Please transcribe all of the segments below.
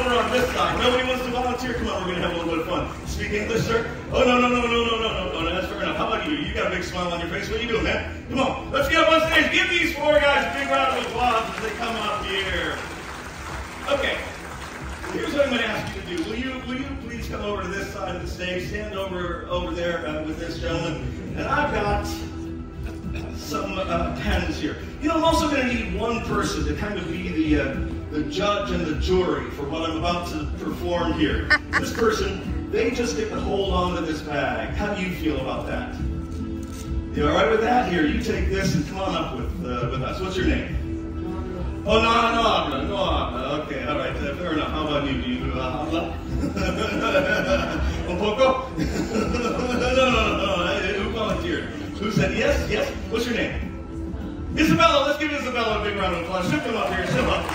over on this side. Nobody wants to volunteer? Come on, we're going to have a little bit of fun. Speak English, sir? Oh, no, no, no, no, no, no, no, no, no, that's fair enough. How about you? You got a big smile on your face. What are you doing, man? Come on, let's get up on stage. Give these four guys a big round of applause as they come up here. Okay, here's what I'm going to ask you to do. Will you, will you please come over to this side of the stage, stand over over there uh, with this gentleman, and I've got some uh, pens here. You know, I'm also going to need one person to kind of be the uh, the judge and the jury for what I'm about to perform here. This person, they just get to hold on to this bag. How do you feel about that? You all right with that? Here, you take this and come on up with uh, with us. What's your name? Oh, no, no, no, no. Okay, all right, uh, fair enough. How about you? Do you uh, habla? Un poco? no, no, no, no. Who volunteered? Who said yes? Yes. What's your name? Isabella. Let's give Isabella a big round of applause. She'll come up here. She'll help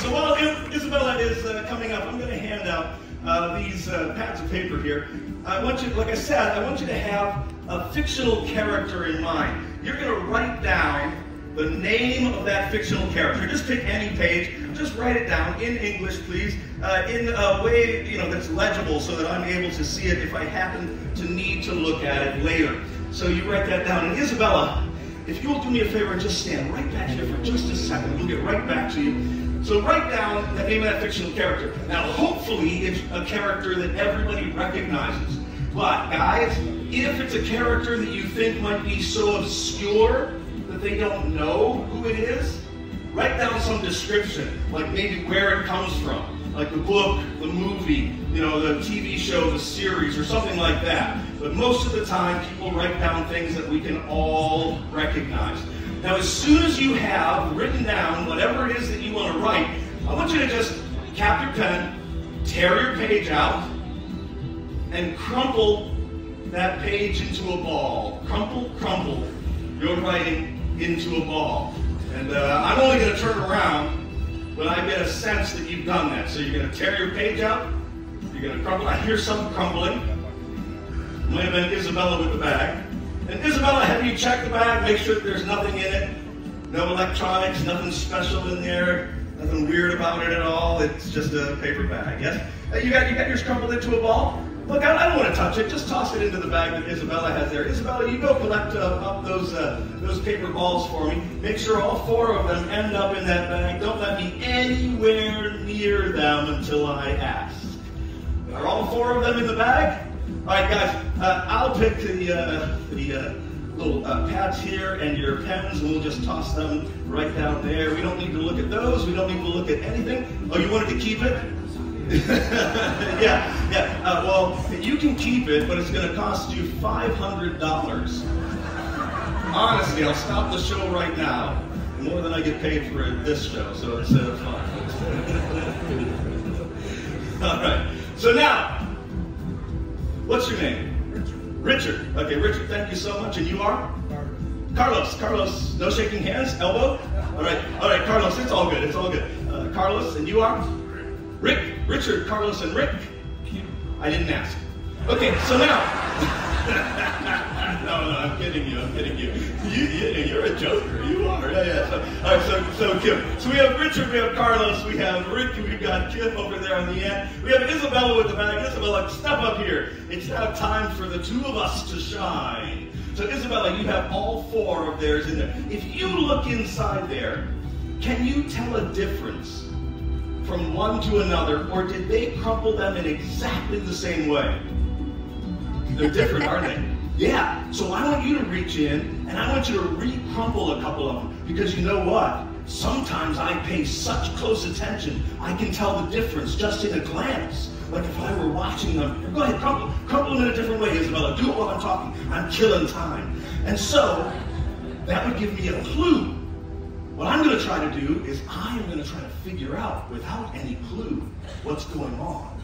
so while Isabella is uh, coming up, I'm going to hand out uh, these uh, pads of paper here. I want you, like I said, I want you to have a fictional character in mind you're going to write down the name of that fictional character. Just pick any page, just write it down in English, please, uh, in a way you know that's legible so that I'm able to see it if I happen to need to look at it later. So you write that down. And Isabella, if you'll do me a favor and just stand right back here for just a second, we'll get right back to you. So write down the name of that fictional character. Now, hopefully, it's a character that everybody recognizes. But, guys, if it's a character that you think might be so obscure that they don't know who it is, write down some description, like maybe where it comes from, like the book, the movie, you know, the TV show, the series, or something like that. But most of the time, people write down things that we can all recognize. Now, as soon as you have written down whatever it is that you want to write, I want you to just cap your pen, tear your page out, and crumple that page into a ball. Crumple, crumple your writing into a ball. And uh, I'm only going to turn around when I get a sense that you've done that. So you're going to tear your page out. You're going to crumple. I hear some crumbling. Might have been Isabella with the bag. And Isabella, have you checked the bag? Make sure there's nothing in it. No electronics, nothing special in there. Nothing weird about it at all. It's just a paper bag. Yes? Uh, you got you got yours crumpled into a ball? Look, I, I, don't want to touch it. Just toss it into the bag that Isabella has there. Isabella, you go collect uh, up those uh, those paper balls for me. Make sure all four of them end up in that bag. Don't let me anywhere near them until I ask. Are all four of them in the bag? All right, guys. Uh, I'll pick the uh, the uh, little uh, pads here and your pens, and we'll just toss them right down there. We don't need to look at those. We don't need to look at anything. Oh, you wanted to keep it? yeah, yeah. Uh, well, you can keep it, but it's going to cost you $500. Honestly, I'll stop the show right now. More than I get paid for this show, so it's uh, fine. All right. So now, what's your name? Richard. Richard. Okay, Richard, thank you so much. And you are? Carlos. Carlos, no shaking hands? Elbow? All right. All right, Carlos, it's all good. It's all good. Uh, Carlos, and you are? Rick, Richard, Carlos, and Rick. I didn't ask. Okay, so now. no, no, I'm kidding you. I'm kidding you. you, you are a joker. You are. Yeah, yeah. So, all right, so, so Kim. So we have Richard, we have Carlos, we have Rick, we've got Kim over there on the end. We have Isabella with the bag. Isabella, step up here. It's now time for the two of us to shine. So Isabella, you have all four of theirs in there. If you look inside there, can you tell a difference from one to another, or did they crumple them in exactly the same way? They're different, aren't they? Yeah. So I want you to reach in and I want you to re-crumple a couple of them because you know what? Sometimes I pay such close attention, I can tell the difference just in a glance. Like if I were watching them. Go ahead, crumple, crumple them in a different way, Isabella. Do it while I'm talking. I'm killing time. And so that would give me a clue what I'm going to try to do is I am going to try to figure out, without any clue, what's going on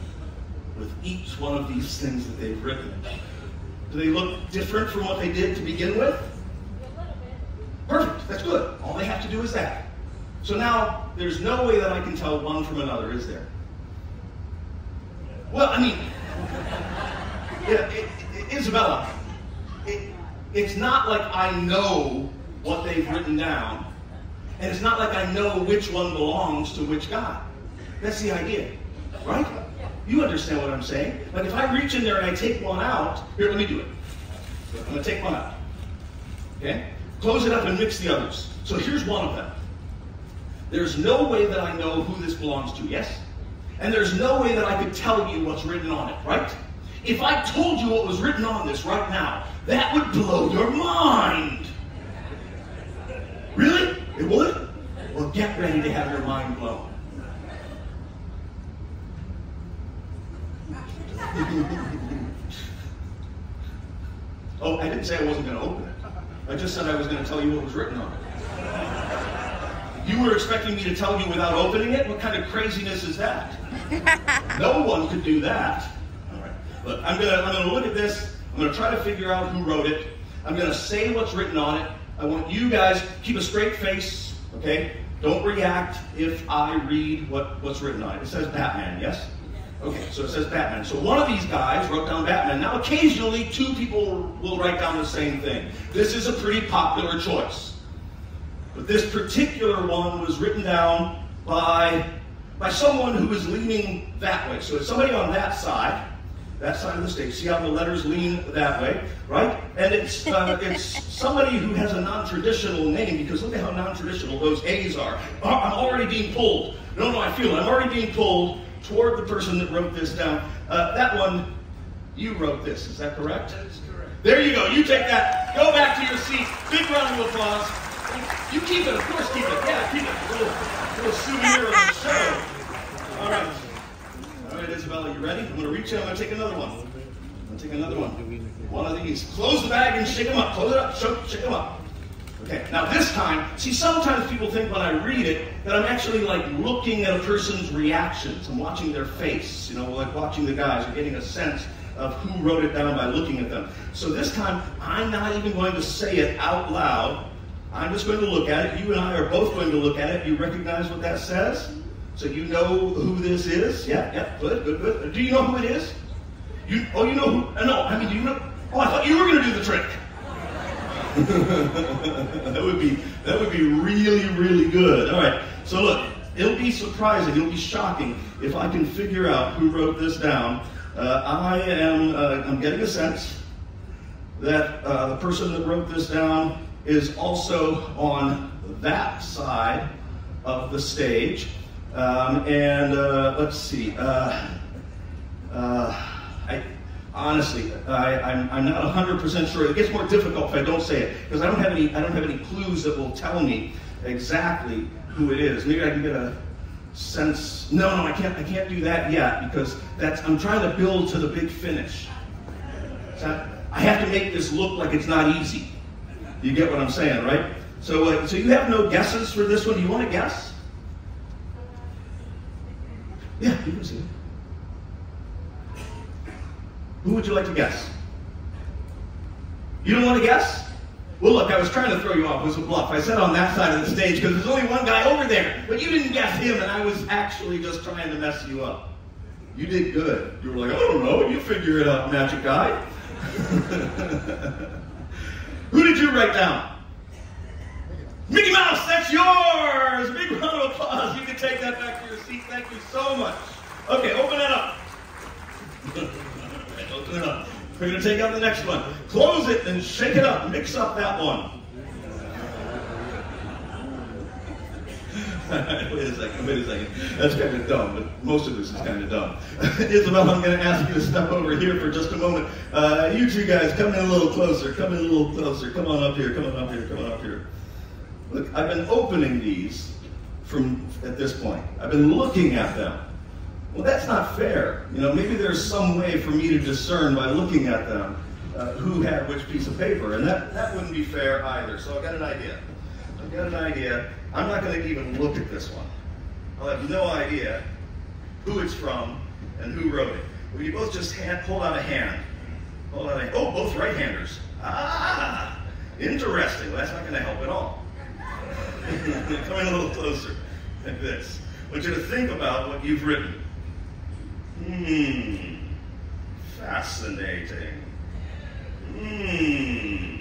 with each one of these things that they've written. Do they look different from what they did to begin with? Perfect. That's good. All they have to do is that. So now, there's no way that I can tell one from another, is there? Well, I mean, yeah, it, it, Isabella, it, it's not like I know what they've written down And it's not like I know which one belongs to which guy. That's the idea, right? You understand what I'm saying? Like if I reach in there and I take one out, here, let me do it. I'm to take one out. Okay? Close it up and mix the others. So here's one of them. There's no way that I know who this belongs to, yes? And there's no way that I could tell you what's written on it, right? If I told you what was written on this right now, that would blow your mind. Really? It would? Well, get ready to have your mind blown. oh, I didn't say I wasn't going to open it. I just said I was going to tell you what was written on it. You were expecting me to tell you without opening it? What kind of craziness is that? no one could do that. All right. But I'm gonna I'm gonna look at this. I'm gonna try to figure out who wrote it. I'm gonna say what's written on it. I want you guys keep a straight face, okay? Don't react if I read what, what's written on it. It says Batman, yes? Okay, so it says Batman. So one of these guys wrote down Batman. Now, occasionally, two people will write down the same thing. This is a pretty popular choice. But this particular one was written down by, by someone who was leaning that way. So it's somebody on that side, that side of the stage. See how the letters lean that way, right? And it's, uh, it's somebody who has a non-traditional name because look at how non-traditional those A's are. Uh, I'm already being pulled. No, no, I feel it. I'm already being pulled toward the person that wrote this down. Uh, that one, you wrote this. Is that correct? That is correct. There you go. You take that. Go back to your seat. Big round of applause. You keep it, of course, keep it. Yeah, keep it. A little, little souvenir of the show. All right. All right, Isabella, you ready? I'm going to reach out. I'm going to take another one. I'm going to take another one. One of these. Close the bag and shake them up. Close it up. Shake, shake them up. Okay, now this time, see, sometimes people think when I read it that I'm actually like looking at a person's reactions. I'm watching their face, you know, like watching the guys or getting a sense of who wrote it down by looking at them. So this time, I'm not even going to say it out loud. I'm just going to look at it. You and I are both going to look at it. You recognize what that says? So you know who this is? Yeah, yeah, good, good, good. Do you know who it is? You, oh, you know who? Uh, no, I mean, do you know? Oh, I thought you were going to do the trick. that would be that would be really really good. All right. So look, it'll be surprising, it'll be shocking if I can figure out who wrote this down. Uh, I am uh, I'm getting a sense that uh, the person that wrote this down is also on that side of the stage. Um, and uh, let's see. Honestly, I, I'm, I'm not 100% sure. It gets more difficult if I don't say it because I don't have any I don't have any clues that will tell me exactly who it is. Maybe I can get a sense. No, no, I can't. I can't do that yet because that's I'm trying to build to the big finish. I have to make this look like it's not easy. You get what I'm saying, right? So, uh, so you have no guesses for this one. Do you want to guess? Yeah, you can see. Who would you like to guess? You don't want to guess? Well, look, I was trying to throw you off. It was a bluff. I said on that side of the stage because there's only one guy over there. But you didn't guess him, and I was actually just trying to mess you up. You did good. You were like, I don't know. You figure it out, magic guy. Who did you write down? Mickey Mouse, that's yours! Big round of applause. You can take that back to your seat. Thank you so much. Okay, open it up. Up. We're going to take out the next one. Close it and shake it up. Mix up that one. wait a second, wait a second. That's kind of dumb, but most of this is kind of dumb. Isabel, I'm going to ask you to step over here for just a moment. Uh, you two guys, come in a little closer. Come in a little closer. Come on up here. Come on up here. Come on up here. Look, I've been opening these from at this point. I've been looking at them. Well, that's not fair. You know, maybe there's some way for me to discern by looking at them uh, who had which piece of paper, and that, that wouldn't be fair either. So I've got an idea. I've got an idea. I'm not going to even look at this one. I'll have no idea who it's from and who wrote it. Will you both just hand, hold out a hand? Hold out a Oh, both right-handers. Ah, interesting. Well, that's not going to help at all. Coming a little closer, like this. I want you to think about what you've written. Hmm, fascinating. Hmm,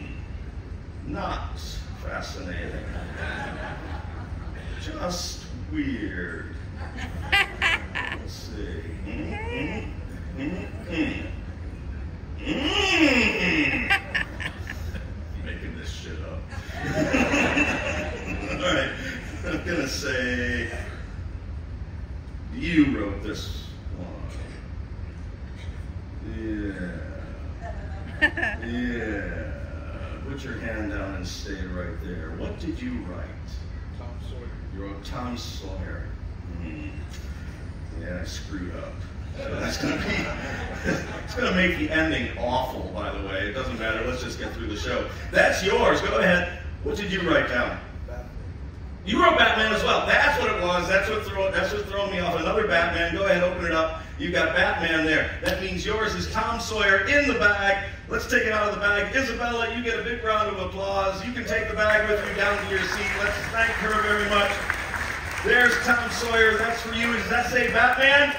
not fascinating. just weird. Let's see. Mm, mm, mm, mm. Making this shit up. All right. I'm gonna say you wrote this one. Yeah. Yeah. Put your hand down and stay right there. What did you write? Tom Sawyer. You wrote Tom Sawyer. Hmm. Yeah, I screwed up. So that's gonna be it's gonna make the ending awful, by the way. It doesn't matter, let's just get through the show. That's yours. Go ahead. What did you write down? You wrote Batman as well. That's what it was. That's what throw, that's what throwing me off. Another Batman. Go ahead, open it up. You've got Batman there. That means yours is Tom Sawyer in the bag. Let's take it out of the bag. Isabella, you get a big round of applause. You can take the bag with you down to your seat. Let's thank her very much. There's Tom Sawyer. That's for you. Does that say Batman?